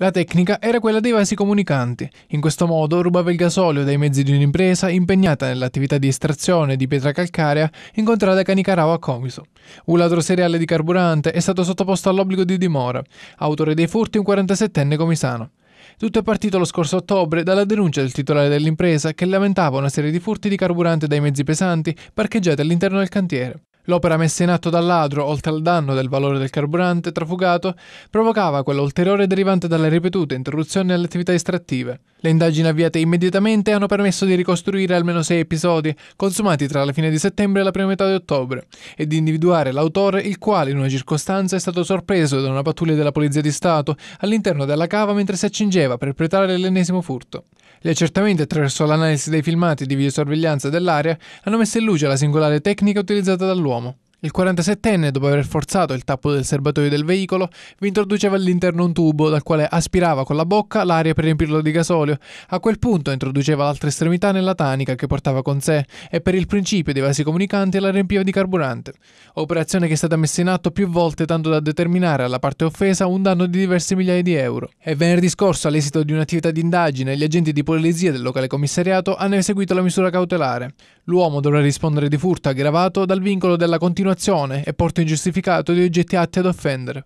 La tecnica era quella dei vasi comunicanti. In questo modo rubava il gasolio dai mezzi di un'impresa impegnata nell'attività di estrazione di pietra calcarea incontrata a Canicarao a Comiso. Un ladro seriale di carburante è stato sottoposto all'obbligo di dimora, autore dei furti un 47enne comisano. Tutto è partito lo scorso ottobre dalla denuncia del titolare dell'impresa che lamentava una serie di furti di carburante dai mezzi pesanti parcheggiati all'interno del cantiere. L'opera messa in atto dal ladro, oltre al danno del valore del carburante trafugato, provocava quella ulteriore derivante dalle ripetute interruzioni alle attività estrattive. Le indagini avviate immediatamente hanno permesso di ricostruire almeno sei episodi consumati tra la fine di settembre e la prima metà di ottobre e di individuare l'autore il quale in una circostanza è stato sorpreso da una pattuglia della Polizia di Stato all'interno della cava mentre si accingeva per perpetrare l'ennesimo furto. Gli accertamenti attraverso l'analisi dei filmati di videosorveglianza dell'area hanno messo in luce la singolare tecnica utilizzata dall'uomo. Palmer Il 47enne, dopo aver forzato il tappo del serbatoio del veicolo, vi introduceva all'interno un tubo dal quale aspirava con la bocca l'aria per riempirlo di gasolio. A quel punto introduceva l'altra estremità nella tanica che portava con sé e per il principio dei vasi comunicanti la riempiva di carburante. Operazione che è stata messa in atto più volte tanto da determinare alla parte offesa un danno di diverse migliaia di euro. E venerdì scorso, all'esito di un'attività di indagine, gli agenti di polizia del locale commissariato hanno eseguito la misura cautelare. L'uomo dovrà rispondere di furto aggravato dal vincolo della continuazione e porto ingiustificato di oggetti atti ad offendere.